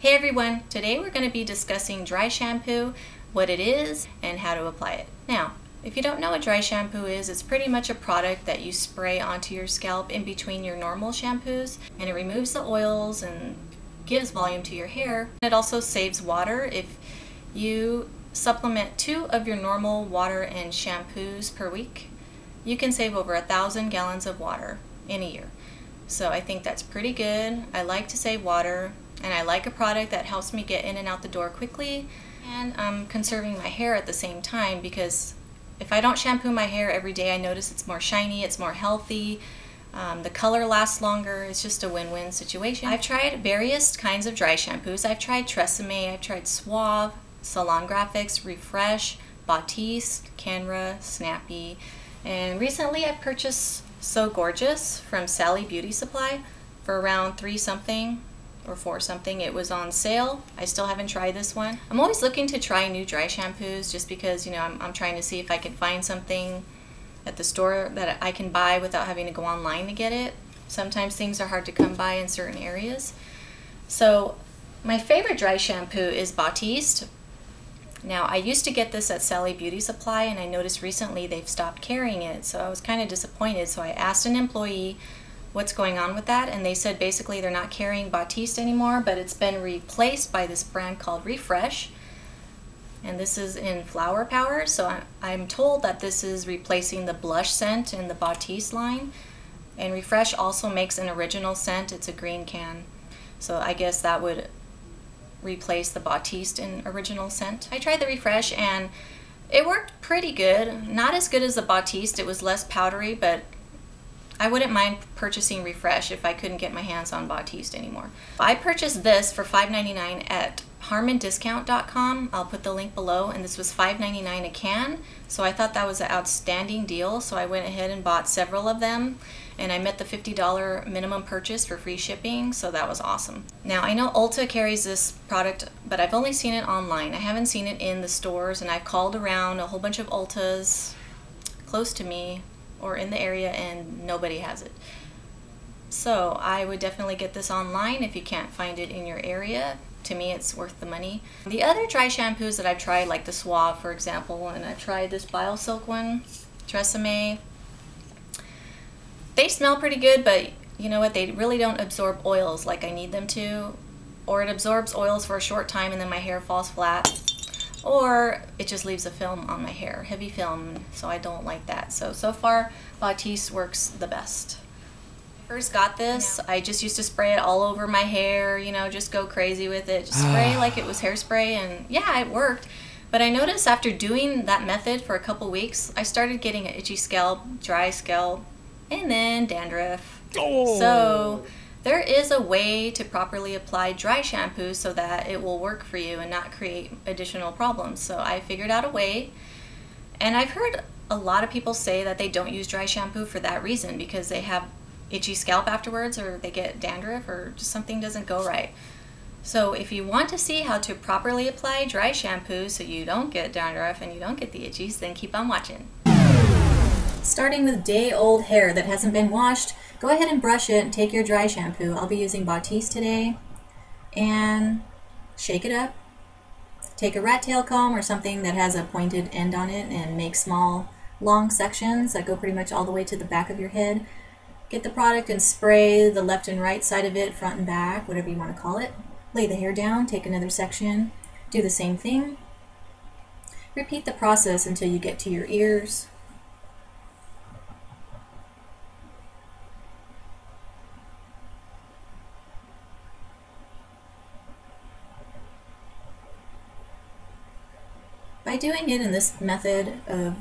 Hey everyone, today we're going to be discussing dry shampoo, what it is, and how to apply it. Now, if you don't know what dry shampoo is, it's pretty much a product that you spray onto your scalp in between your normal shampoos, and it removes the oils and gives volume to your hair. It also saves water. If you supplement two of your normal water and shampoos per week, you can save over a thousand gallons of water in a year. So I think that's pretty good. I like to save water and I like a product that helps me get in and out the door quickly. And I'm conserving my hair at the same time because if I don't shampoo my hair every day I notice it's more shiny, it's more healthy, um, the color lasts longer, it's just a win-win situation. I've tried various kinds of dry shampoos. I've tried Tresemme, I've tried Suave, Salon Graphics, Refresh, Batiste, Canra, Snappy, and recently I purchased So Gorgeous from Sally Beauty Supply for around three something or four something. It was on sale. I still haven't tried this one. I'm always looking to try new dry shampoos just because, you know, I'm, I'm trying to see if I can find something at the store that I can buy without having to go online to get it. Sometimes things are hard to come by in certain areas. So my favorite dry shampoo is Batiste. Now I used to get this at Sally Beauty Supply and I noticed recently they've stopped carrying it so I was kind of disappointed so I asked an employee what's going on with that and they said basically they're not carrying Batiste anymore but it's been replaced by this brand called Refresh and this is in flower power so I'm told that this is replacing the blush scent in the Batiste line and Refresh also makes an original scent it's a green can so I guess that would replace the Batiste in original scent. I tried the Refresh and it worked pretty good. Not as good as the Batiste, it was less powdery, but I wouldn't mind purchasing Refresh if I couldn't get my hands on Batiste anymore. I purchased this for $5.99 at harmondiscount.com. I'll put the link below and this was $5.99 a can. So I thought that was an outstanding deal. So I went ahead and bought several of them and I met the $50 minimum purchase for free shipping. So that was awesome. Now I know Ulta carries this product, but I've only seen it online. I haven't seen it in the stores and I've called around a whole bunch of Ultas close to me or in the area and nobody has it. So I would definitely get this online if you can't find it in your area to me it's worth the money. The other dry shampoos that I've tried, like the Suave for example, and I've tried this Biosilk one, Tresemme, they smell pretty good, but you know what, they really don't absorb oils like I need them to, or it absorbs oils for a short time and then my hair falls flat, or it just leaves a film on my hair, heavy film, so I don't like that. So, so far, Batiste works the best first got this, I just used to spray it all over my hair, you know, just go crazy with it. Just spray like it was hairspray and yeah, it worked. But I noticed after doing that method for a couple weeks, I started getting an itchy scalp, dry scalp, and then dandruff. Oh. So there is a way to properly apply dry shampoo so that it will work for you and not create additional problems. So I figured out a way. And I've heard a lot of people say that they don't use dry shampoo for that reason because they have itchy scalp afterwards or they get dandruff or just something doesn't go right. So if you want to see how to properly apply dry shampoo so you don't get dandruff and you don't get the itchies, then keep on watching. Starting with day-old hair that hasn't been washed, go ahead and brush it and take your dry shampoo. I'll be using Batiste today. And shake it up. Take a rat tail comb or something that has a pointed end on it and make small, long sections that go pretty much all the way to the back of your head. Get the product and spray the left and right side of it, front and back, whatever you want to call it. Lay the hair down, take another section, do the same thing. Repeat the process until you get to your ears. By doing it in this method of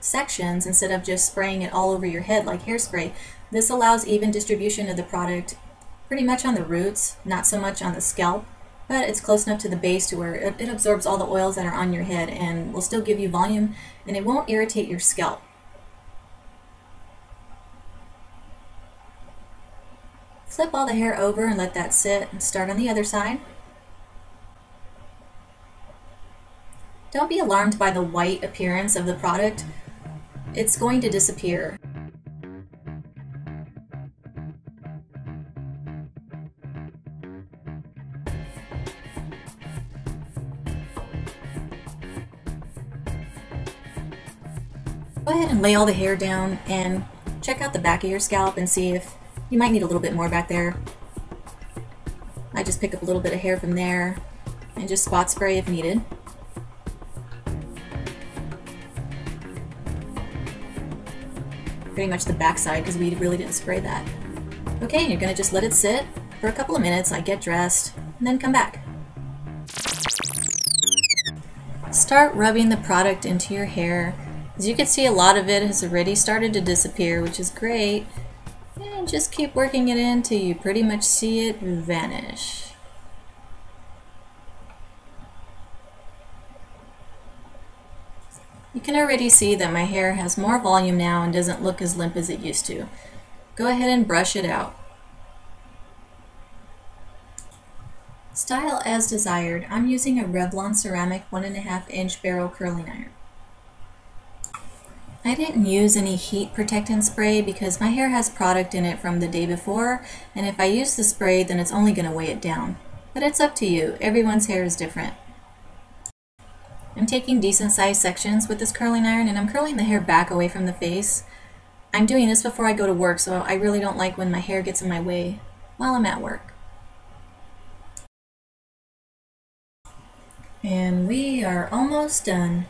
sections instead of just spraying it all over your head like hairspray, this allows even distribution of the product pretty much on the roots, not so much on the scalp, but it's close enough to the base to where it, it absorbs all the oils that are on your head and will still give you volume and it won't irritate your scalp. Flip all the hair over and let that sit and start on the other side. Don't be alarmed by the white appearance of the product. It's going to disappear. Go ahead and lay all the hair down and check out the back of your scalp and see if you might need a little bit more back there. I just pick up a little bit of hair from there and just spot spray if needed. Pretty much the backside because we really didn't spray that. Okay, you're gonna just let it sit for a couple of minutes. I get dressed and then come back. Start rubbing the product into your hair. As you can see, a lot of it has already started to disappear, which is great. And just keep working it in until you pretty much see it vanish. You can already see that my hair has more volume now and doesn't look as limp as it used to. Go ahead and brush it out. Style as desired. I'm using a Revlon ceramic 1.5 inch barrel curling iron. I didn't use any heat protectant spray because my hair has product in it from the day before and if I use the spray then it's only going to weigh it down. But it's up to you. Everyone's hair is different. I'm taking decent sized sections with this curling iron and I'm curling the hair back away from the face. I'm doing this before I go to work so I really don't like when my hair gets in my way while I'm at work. And we are almost done.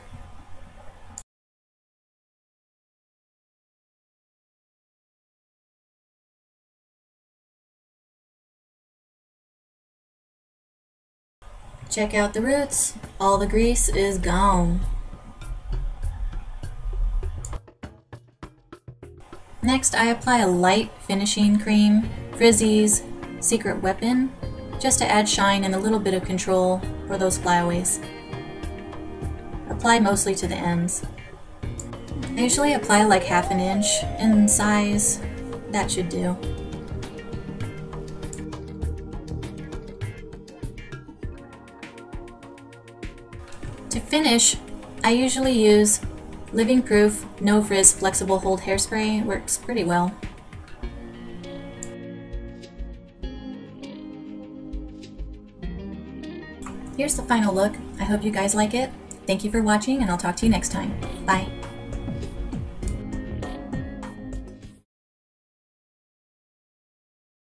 Check out the roots. All the grease is gone. Next, I apply a light finishing cream, Frizz Ease Secret Weapon, just to add shine and a little bit of control for those flyaways. Apply mostly to the ends. I usually apply like half an inch in size. That should do. To finish, I usually use Living Proof No Frizz Flexible Hold Hairspray. Works pretty well. Here's the final look. I hope you guys like it. Thank you for watching and I'll talk to you next time. Bye.